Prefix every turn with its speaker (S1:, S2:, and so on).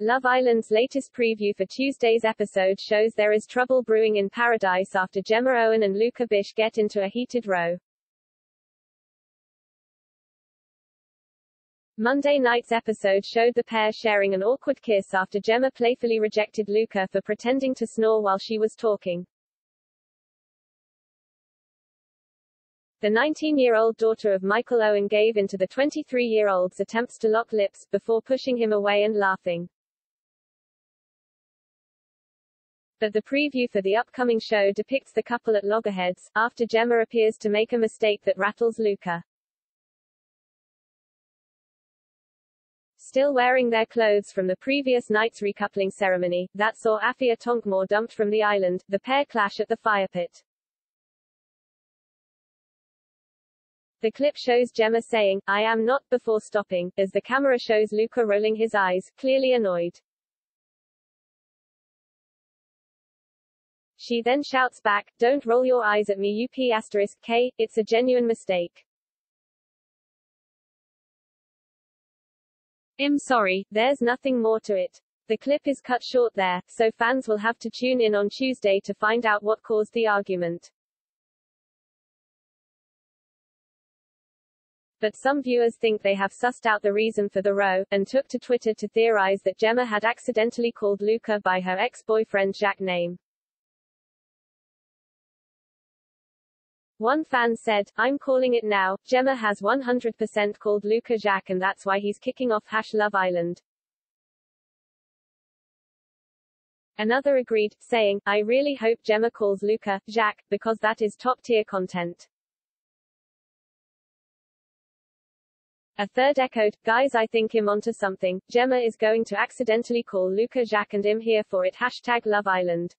S1: Love Island's latest preview for Tuesday's episode shows there is trouble brewing in paradise after Gemma Owen and Luca Bish get into a heated row. Monday night's episode showed the pair sharing an awkward kiss after Gemma playfully rejected Luca for pretending to snore while she was talking. The 19-year-old daughter of Michael Owen gave in to the 23-year-old's attempts to lock lips, before pushing him away and laughing. But the preview for the upcoming show depicts the couple at loggerheads, after Gemma appears to make a mistake that rattles Luca. Still wearing their clothes from the previous night's recoupling ceremony, that saw Afia Tonkmor dumped from the island, the pair clash at the fire pit. The clip shows Gemma saying, I am not, before stopping, as the camera shows Luca rolling his eyes, clearly annoyed. She then shouts back, don't roll your eyes at me up asterisk K, it's a genuine mistake. I'm sorry, there's nothing more to it. The clip is cut short there, so fans will have to tune in on Tuesday to find out what caused the argument. But some viewers think they have sussed out the reason for the row, and took to Twitter to theorize that Gemma had accidentally called Luca by her ex-boyfriend Jacques name. One fan said, I'm calling it now, Gemma has 100% called Luca Jacques and that's why he's kicking off Hash Love Island. Another agreed, saying, I really hope Gemma calls Luca, Jacques, because that is top-tier content. A third echoed, guys I think I'm onto something, Gemma is going to accidentally call Luca Jacques and I'm here for it hashtag Love Island.